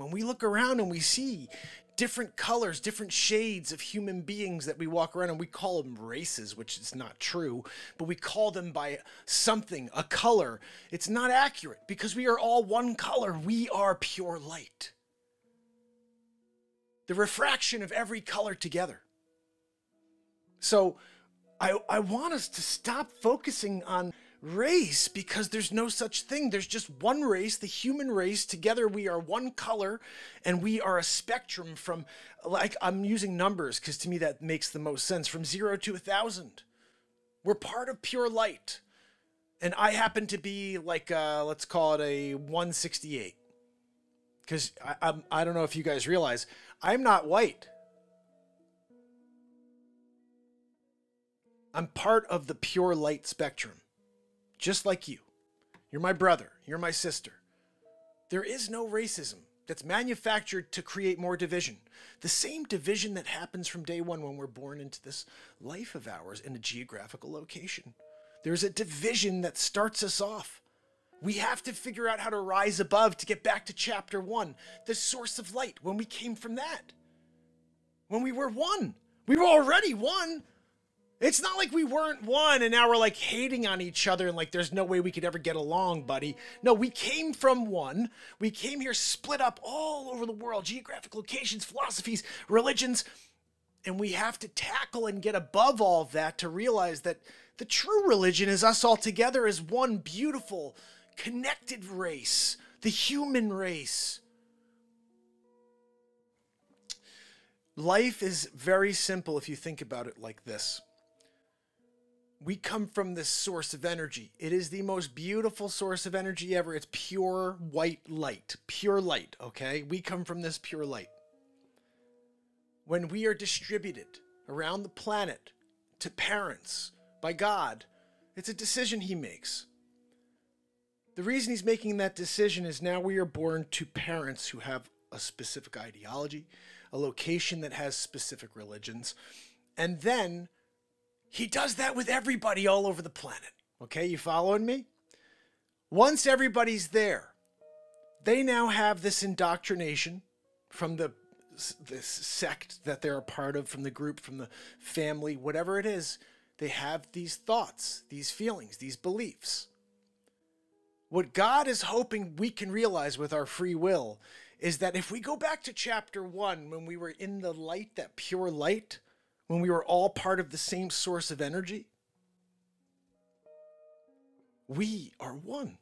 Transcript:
When we look around and we see different colors, different shades of human beings that we walk around and we call them races, which is not true, but we call them by something, a color. It's not accurate because we are all one color. We are pure light. The refraction of every color together. So I, I want us to stop focusing on race because there's no such thing. There's just one race, the human race. Together we are one color and we are a spectrum from, like, I'm using numbers because to me that makes the most sense from zero to a thousand. We're part of pure light. And I happen to be like, uh, let's call it a 168. Because I, I'm, I don't know if you guys realize, I'm not white. I'm part of the pure light spectrum just like you. You're my brother. You're my sister. There is no racism that's manufactured to create more division. The same division that happens from day one when we're born into this life of ours in a geographical location. There's a division that starts us off. We have to figure out how to rise above to get back to chapter one, the source of light, when we came from that. When we were one. We were already one. It's not like we weren't one and now we're like hating on each other and like there's no way we could ever get along, buddy. No, we came from one. We came here split up all over the world, geographic locations, philosophies, religions, and we have to tackle and get above all of that to realize that the true religion is us all together as one beautiful, connected race, the human race. Life is very simple if you think about it like this we come from this source of energy. It is the most beautiful source of energy ever. It's pure white light, pure light, okay? We come from this pure light. When we are distributed around the planet to parents by God, it's a decision He makes. The reason He's making that decision is now we are born to parents who have a specific ideology, a location that has specific religions, and then he does that with everybody all over the planet. Okay, you following me? Once everybody's there, they now have this indoctrination from the this sect that they're a part of, from the group, from the family, whatever it is. They have these thoughts, these feelings, these beliefs. What God is hoping we can realize with our free will is that if we go back to chapter one, when we were in the light, that pure light, when we were all part of the same source of energy? We are one.